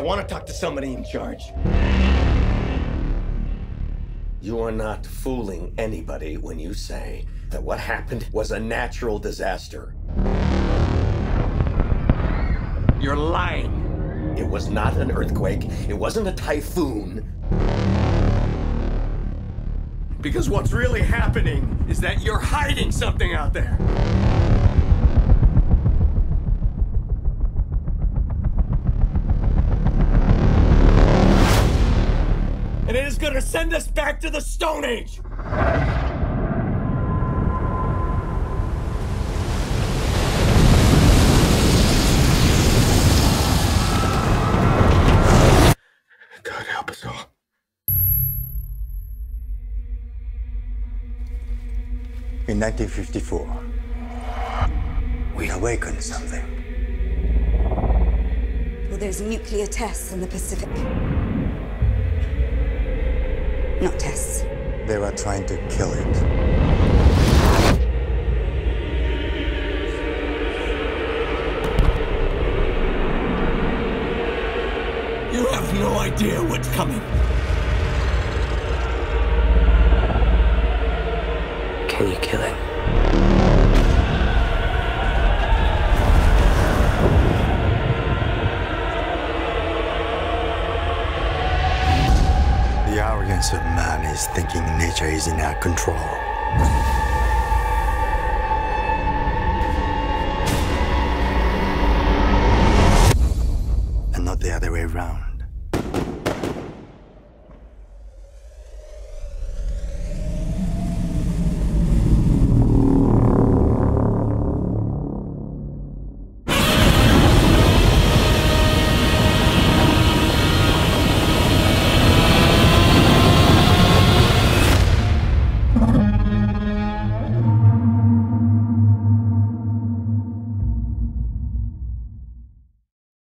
I want to talk to somebody in charge. You are not fooling anybody when you say that what happened was a natural disaster. You're lying. It was not an earthquake. It wasn't a typhoon. Because what's really happening is that you're hiding something out there. And it is gonna send us back to the Stone Age! God help us all. In 1954, we awakened something. Well, there's nuclear tests in the Pacific. Not tests. They were trying to kill it. You have no idea what's coming. Can you kill it? ignorance of man is thinking nature is in our control. And not the other way around.